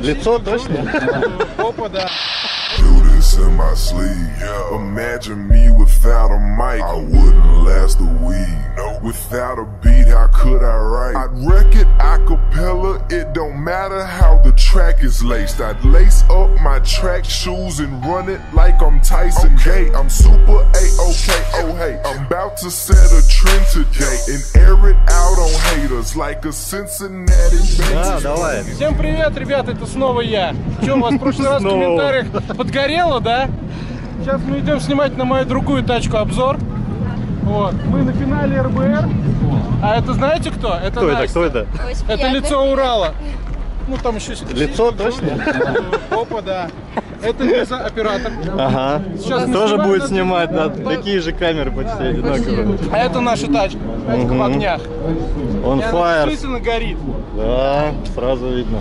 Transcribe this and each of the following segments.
Лицо точно? Опа, да. Do this in my sleeve. Imagine me without a mic. I wouldn't last a week. Without a beat, how could I write? I'd wreck it a cappella. It don't matter how the track is laced. I'd lace up my track shoes and run it like I'm Tyson Gay. I'm super A-OK. Oh, hey, I'm about to set a trend today and air it out on haters like a Cincinnati Да, Bengals. давай. Всем привет, ребят, это снова я. Че, у вас в прошлый раз в Снова. комментариях подгорело, Да? Сейчас мы идем снимать на мою другую тачку обзор. Вот. Мы на финале РБР. А это знаете кто? Это Кто это? Настя. Кто это? Очень Это приятно. лицо Урала. Ну там еще Лицо точно? Опа, да. Это Лиза, оператор. Ага. Сейчас Тоже будет на- снимать, да. Такие же камеры почти одинаковые. А это наша тачка. Тачка в огнях. Он fire. действительно горит. Да, сразу видно.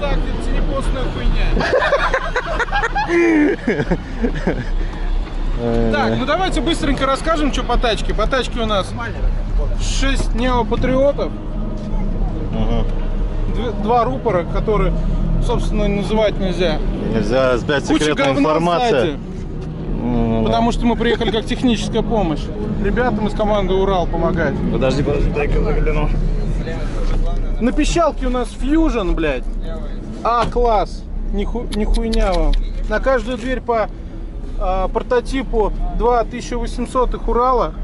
Так, это телепостная хуйня. Так, ну давайте быстренько расскажем, что по тачке. По тачке у нас 6 неопатриотов, два рупора, которые, собственно, называть нельзя. Нельзя говна информация. сзади, М, потому что мы приехали как техническая помощь. Ребятам из команды Урал помогать. Подожди, подожди, дай-ка загляну. На пищалке у нас Fusion, блядь. А-класс. Ниху, не хуйня вам. На каждую дверь по а, прототипу 2800 их Урала.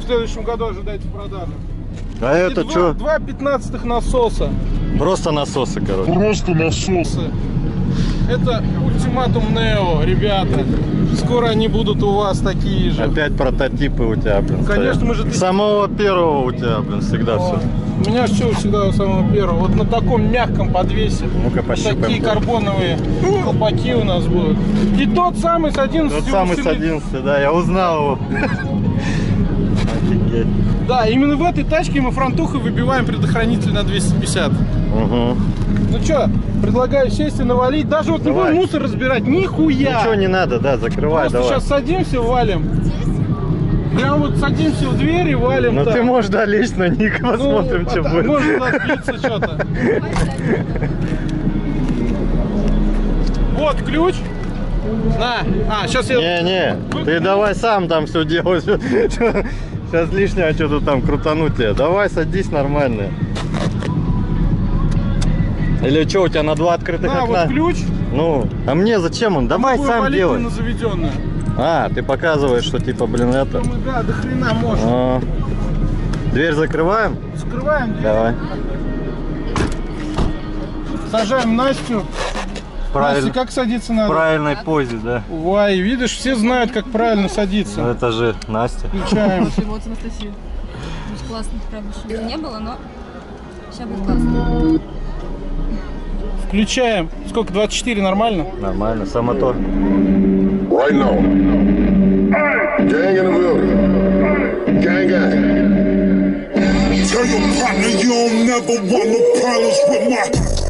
В следующем году ожидайте продажи. А И это что? Два 15 насоса. Просто насосы, короче. Просто насос. Это ультиматум Нео, ребята. Скоро они будут у вас такие же. Опять прототипы у тебя, блин. Конечно, стоят. мы же Самого первого у тебя, блин, всегда все. У меня что всегда у самого первого. Вот на таком мягком подвесе. Ну-ка, пощупаем. такие карбоновые колпаки у нас будут. И тот самый с 11 Тот самый с усилителем. 11, да, я узнал его. Офигеть. Да, именно в этой тачке мы фронтухой выбиваем предохранитель на 250. Угу. Ну что, предлагаю сесть и навалить. Даже вот не Давай. будем мусор разбирать, нихуя. Ничего не надо, да, закрывай, Просто давай. сейчас садимся, валим. Прям вот садимся в дверь и валим Ну ты можешь, да, на них, Ну, посмотрим, а что будет. Может отбиться что-то. Вот ключ. На. А, сейчас я... Не-не, ты давай сам там все делаешь. Сейчас лишнее что-то там крутануть тебе. Давай садись нормально. Или что, у тебя на два открытых На, окна? вот ключ. Ну, а мне зачем он? Давай Будем сам делай. на заведенную. А, ты показываешь, что типа, блин, это. Мы, да, до хрена можем. А. Дверь закрываем? Закрываем дверь. Давай. Сажаем Настю. Правильно. Настя, как садиться В надо? правильной позе, да. Вай, видишь, все знают, как правильно Ну, садиться. это же Настя. Включаем. Вот Анастасия. Очень классно, правда, не было, но сейчас будет классно. Включаем. Сколько? 24 нормально? Нормально, самотор. Right now. Gang in the building. Gang, gang. Tell your partner you don't never want no problems with my.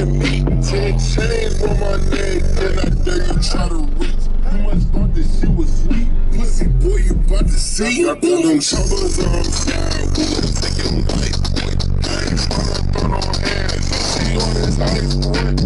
Pushing me. Ten chains on my neck. And I dare you try to reach. You must thought this shit was sweet. Pussy boy, you about to see. I got them choppers on sky. Take your life, boy. I ain't tryna burn on hands. She on this ice, boy.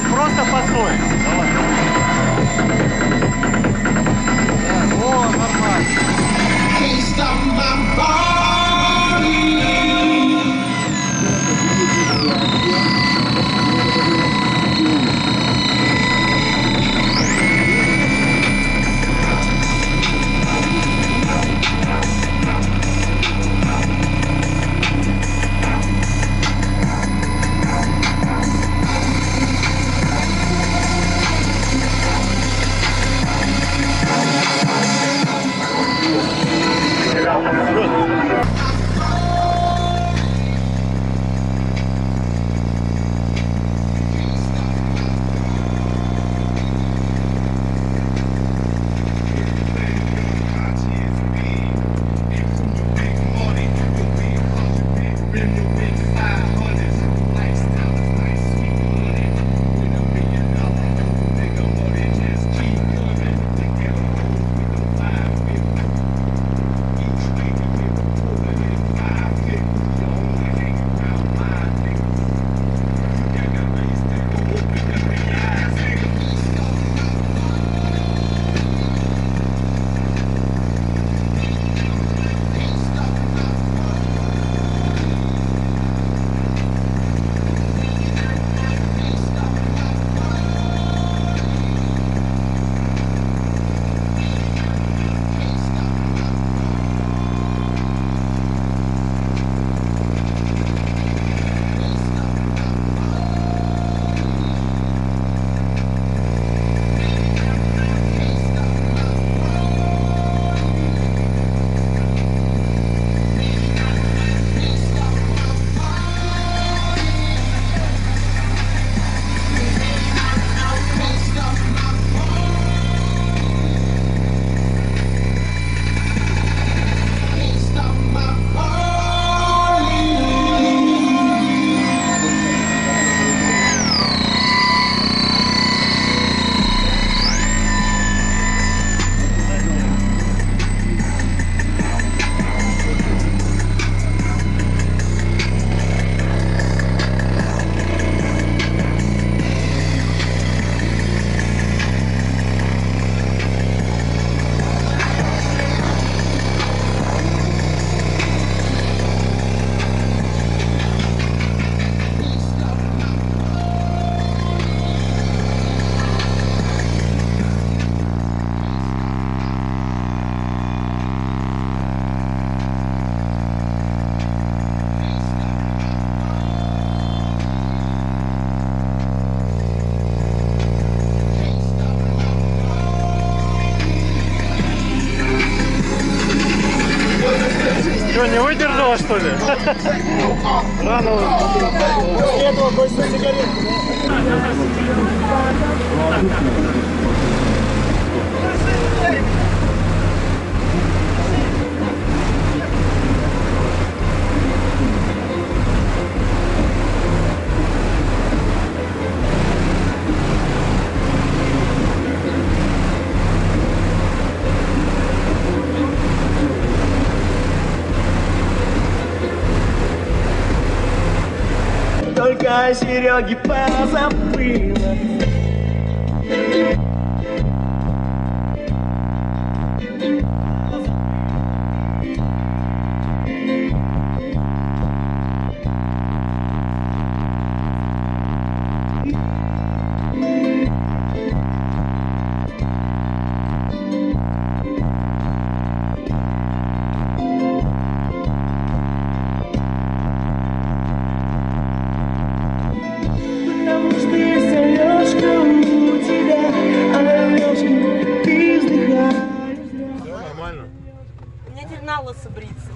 Здесь, просто постой. Давай. Так, О, нормально. Не выдержала, что ли? Рано. Только Сереги позабыла теперь на лысо бриться.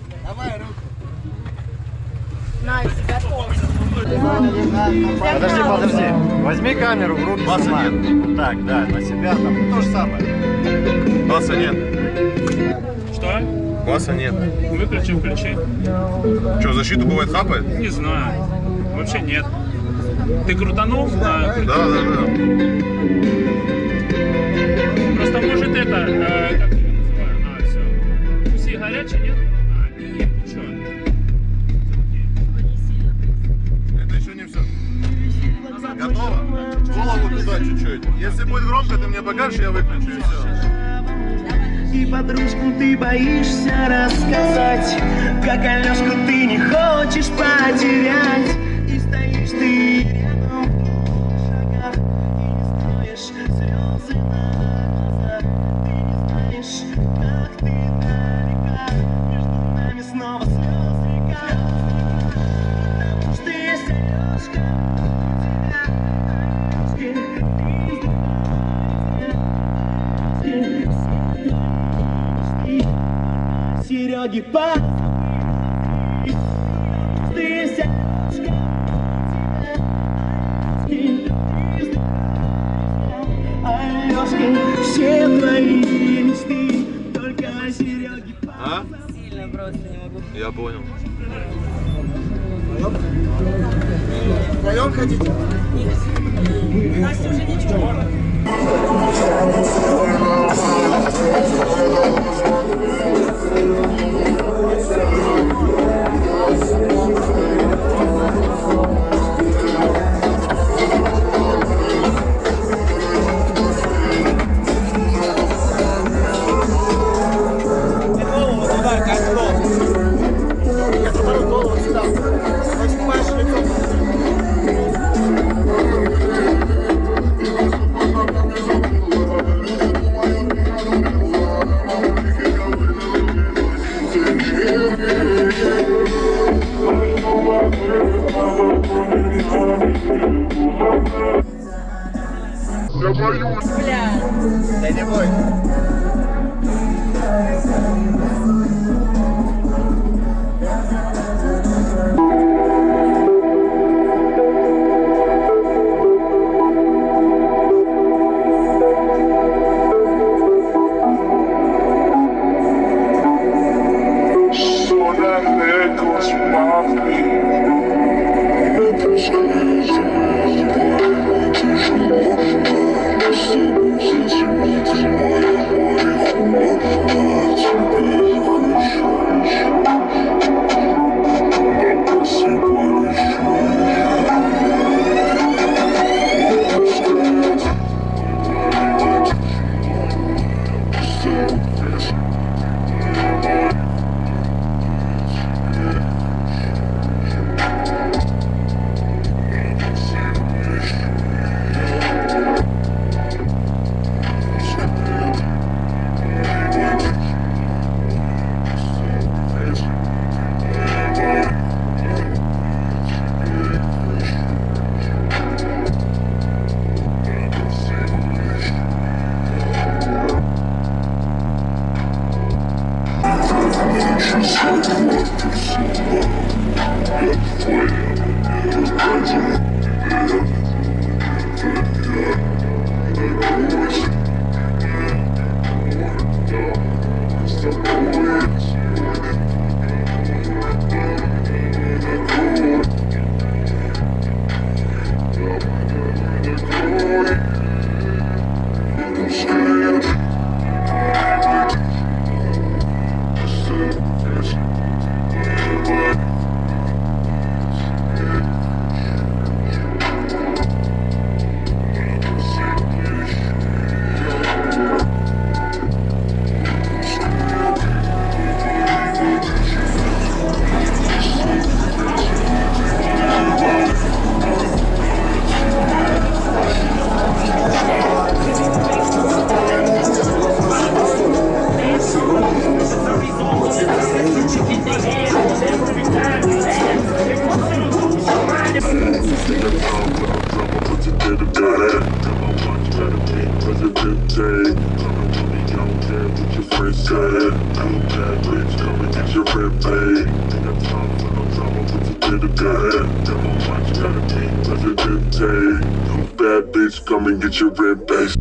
Подожди, подожди. Возьми камеру в руки. Баса снимай. нет. Так, да, на себя там. То же самое. Баса нет. Что? Баса нет. Выключи, включи. Что, защиту бывает хапает? Не знаю. Вообще нет. Ты крутанул на... Да, да, да. Просто может это... э, будет громко, ты мне покажешь, я выключу и все. И подружку ты боишься рассказать Как Алешку ты не хочешь потерять вздыхаешь Сереги по Ты сядешь, Алешки, все твои мечты Только Сереги А? Сильно просто не могу. Я понял. Настя уже ничего. Bad bitch, come and get your red base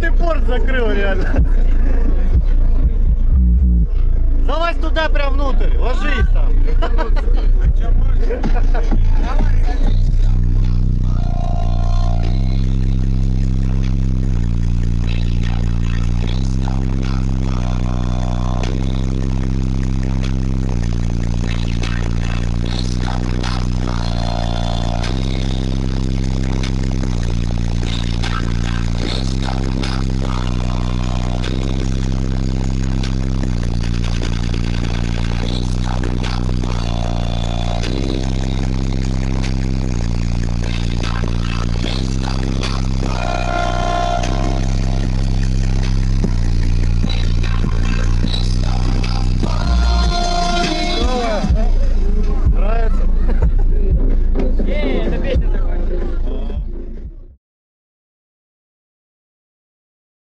ты порт закрыл реально. Залазь туда прям внутрь, ложись